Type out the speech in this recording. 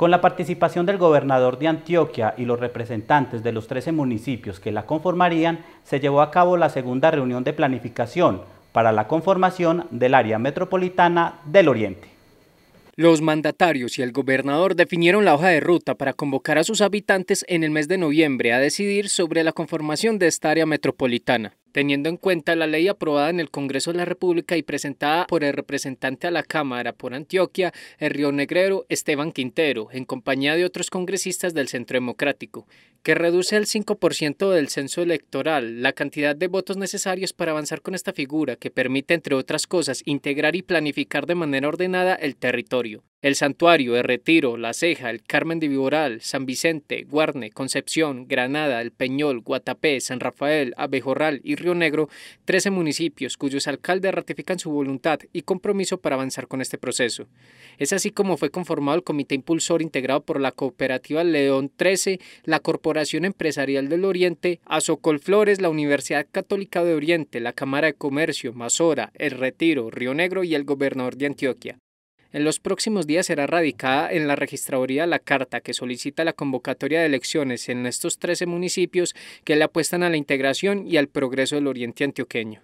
Con la participación del gobernador de Antioquia y los representantes de los 13 municipios que la conformarían, se llevó a cabo la segunda reunión de planificación para la conformación del área metropolitana del Oriente. Los mandatarios y el gobernador definieron la hoja de ruta para convocar a sus habitantes en el mes de noviembre a decidir sobre la conformación de esta área metropolitana teniendo en cuenta la ley aprobada en el Congreso de la República y presentada por el representante a la Cámara por Antioquia, el Río Negrero, Esteban Quintero, en compañía de otros congresistas del Centro Democrático, que reduce al 5% del censo electoral la cantidad de votos necesarios para avanzar con esta figura que permite, entre otras cosas, integrar y planificar de manera ordenada el territorio. El Santuario, El Retiro, La Ceja, El Carmen de Viboral, San Vicente, Guarne, Concepción, Granada, El Peñol, Guatapé, San Rafael, Abejorral y Río Negro, 13 municipios cuyos alcaldes ratifican su voluntad y compromiso para avanzar con este proceso. Es así como fue conformado el comité impulsor integrado por la cooperativa León 13, la Corporación Empresarial del Oriente, Azocol Flores, la Universidad Católica de Oriente, la Cámara de Comercio, Mazora, El Retiro, Río Negro y el gobernador de Antioquia. En los próximos días será radicada en la registraduría la carta que solicita la convocatoria de elecciones en estos 13 municipios que le apuestan a la integración y al progreso del oriente antioqueño.